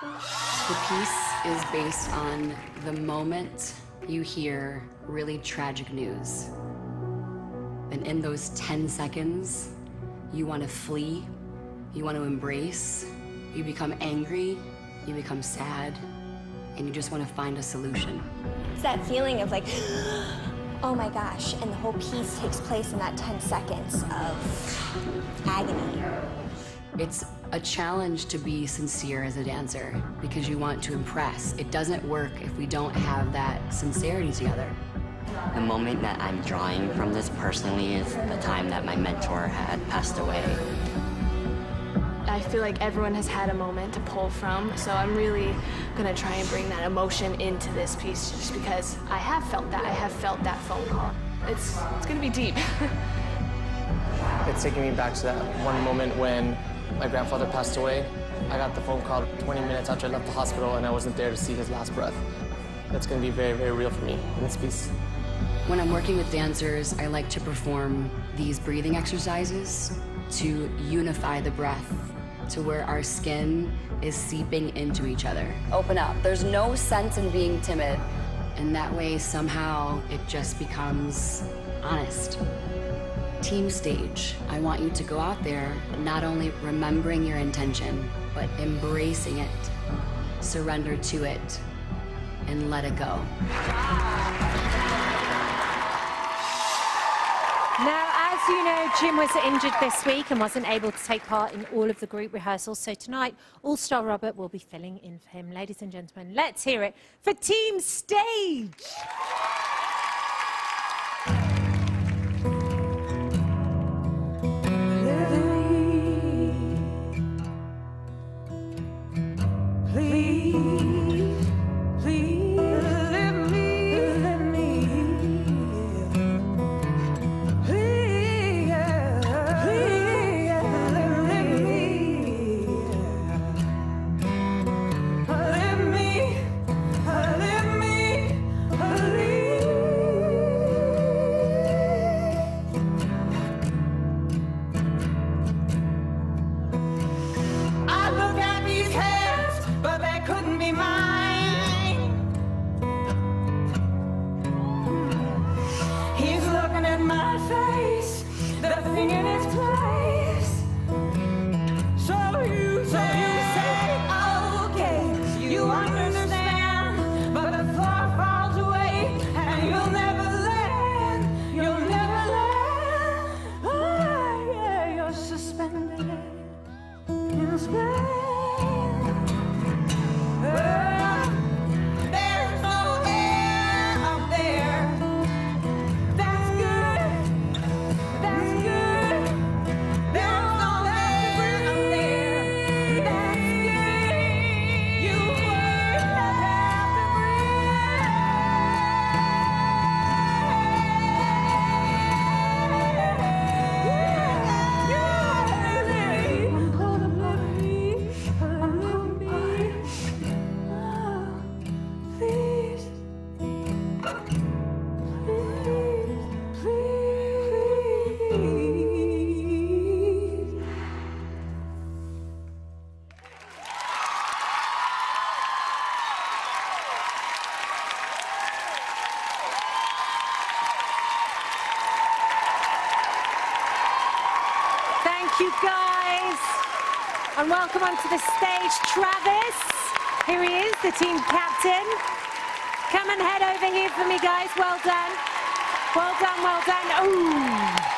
The piece is based on the moment you hear really tragic news. And in those 10 seconds, you want to flee, you want to embrace, you become angry, you become sad, and you just want to find a solution. It's that feeling of like, oh my gosh, and the whole piece takes place in that 10 seconds of agony. It's a challenge to be sincere as a dancer because you want to impress. It doesn't work if we don't have that sincerity together. The moment that I'm drawing from this personally is the time that my mentor had passed away. I feel like everyone has had a moment to pull from, so I'm really gonna try and bring that emotion into this piece just because I have felt that. I have felt that phone call. It's, it's gonna be deep. it's taking me back to that one moment when my grandfather passed away. I got the phone call 20 minutes after I left the hospital and I wasn't there to see his last breath. That's gonna be very, very real for me in this piece. When I'm working with dancers, I like to perform these breathing exercises to unify the breath to where our skin is seeping into each other. Open up. There's no sense in being timid. And that way, somehow, it just becomes honest. Team stage, I want you to go out there not only remembering your intention, but embracing it, surrender to it, and let it go. Now, as you know, Jim was injured this week and wasn't able to take part in all of the group rehearsals. So tonight, All-Star Robert will be filling in for him. Ladies and gentlemen, let's hear it for Team Stage. my face, the thing in its you guys. And welcome onto the stage, Travis. Here he is, the team captain. Come and head over here for me, guys. Well done. Well done, well done.